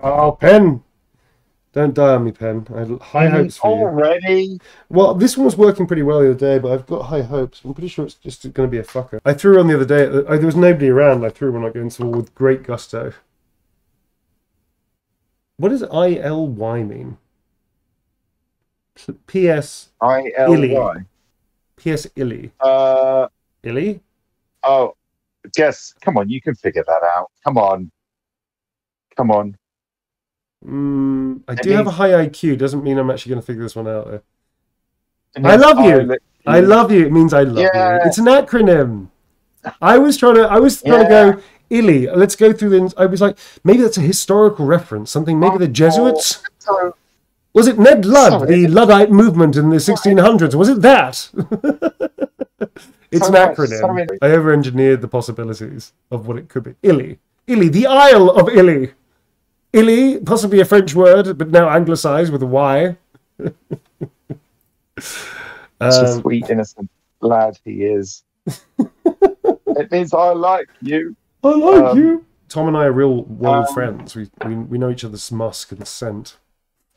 Oh, Pen! Don't die on me, Pen. I had high hopes for you. Already? Well, this one was working pretty well the other day, but I've got high hopes. I'm pretty sure it's just going to be a fucker. I threw one the other day. uh, There was nobody around. I threw one against the wall with great gusto. What does ILY mean? P.S. I L Y. P.S. Illy. Uh Illy? oh Jess, come on, you can figure that out. Come on. Come on. Mm, I It do have a high IQ. Doesn't mean I'm actually going to figure this one out, though. I love you. I love you. It means I love Yeah. you. It's an acronym. I was trying to. I was trying to go illy. Let's go through the. I was like, maybe that's a historical reference. Something. Maybe the Jesuits. So, Was it Ned Ludd, Sorry. the Luddite movement in the 1600s? Was it that? it's So an acronym. so many- I over-engineered the possibilities of what it could be. Illy. Illy. The Isle of Illy. Illy, possibly a French word, but now anglicized with a Y. It's a Um, sweet, innocent lad he is. it means I like you. I like Um, you. Tom and I are real world um, friends. We, we we know each other's musk and scent.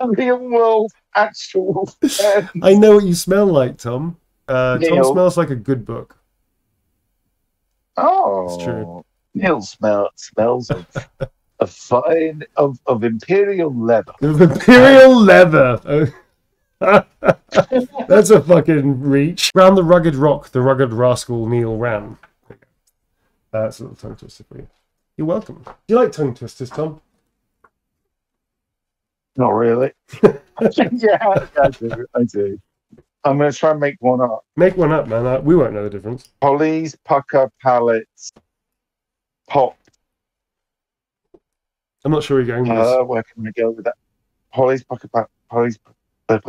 Real world actual friend. I know what you smell like, Tom. Uh, Tom smells like a good book. Oh, It's true. Neil smell, smells of a fine of, of imperial leather. Of imperial leather. Oh. That's a fucking reach. Round the rugged rock, the rugged rascal Neil ran. There you go. Uh, that's a little tongue twister for you. You're welcome. Do you like tongue twisters, Tom? Not really. yeah, I do. I do. I'm going to try and make one up. Make one up, man. Uh, We won't know the difference. Polly's pucker palettes pop. I'm not sure where you're going with this. Uh, where can I go with that? Polly's pucker pa- Polly's. I'm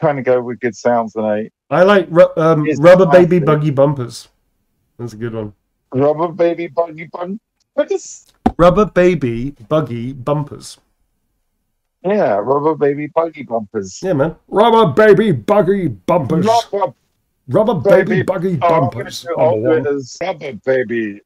trying to go with good sounds tonight. I like ru- um, rubber baby classic. buggy bumpers. That's a good one. Rubber baby buggy is? Rubber baby buggy bumpers. Yeah, rubber baby buggy bumpers. Yeah, man. Rubber baby buggy bumpers. Rubber Rubber baby baby- buggy Oh, bumpers. gonna I'll do it as rubber baby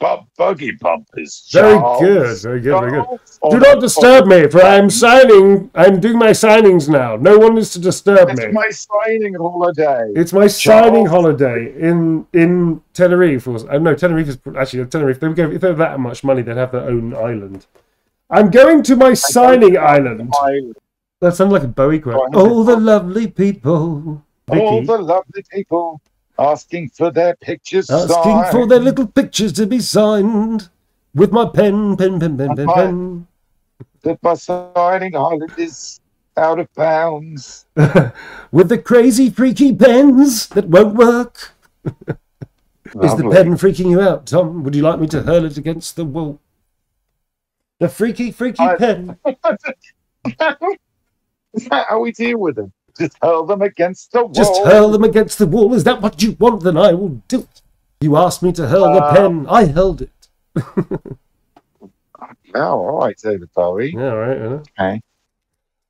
bu- buggy bumpers. Very Charles. good, very good, very good. Do not disturb me, for I am signing. I am doing my signings now. No one is to disturb It's me. It's my signing holiday. It's my signing holiday in in Tenerife. Or, uh, no, Tenerife is actually Tenerife. They would go, if they have that much money, they'd have their own island. I'm going to my signing island. Island. That sounds like a Bowie quote. Oh, the lovely people. All the lovely people asking for their pictures asking signed. for their little pictures to be signed with my pen, pen, pen, pen, pen, pen. That my signing island is out of bounds. with the crazy, freaky pens that won't work. Is the pen freaking you out, Tom? Would you like me to hurl it against the wall? The freaky, freaky I- pen. Is that how we deal with them? Just hurl them against the wall. Just hurl them against the wall. Is that what you want? Then I will do it. You asked me to hurl the Uh, pen. I held it. Oh, all right, David Bowie. Yeah, all right. I know. Okay.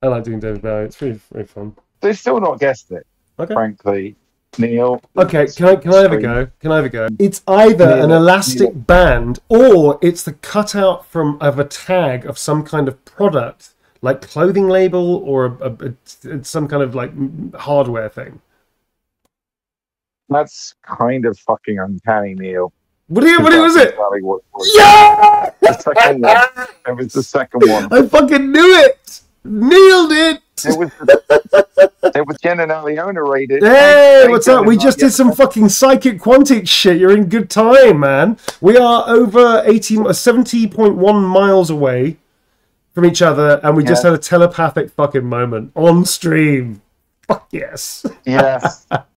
I like doing David Bowie. It's really, very fun. They've still not guessed it, Okay. frankly. Neil. Okay, can I can I have a go? Can I have a go? It's either Yeah, an yeah. elastic band or it's the cutout from of a tag of some kind of product, like clothing label or a, a, a- some kind of like hardware thing. That's kind of fucking uncanny, Neil. What you? What was it? What- what- Yeah! The second one. It was the second one. I fucking knew it. Nailed it. It was it was Jen and Aliona rated. Hey, what's up? We just did some fucking psychic quantic shit. You're in good time, man. We are over 80, 70.1 miles away from each other, and we just had a telepathic fucking moment on stream. Fuck yes. Yes.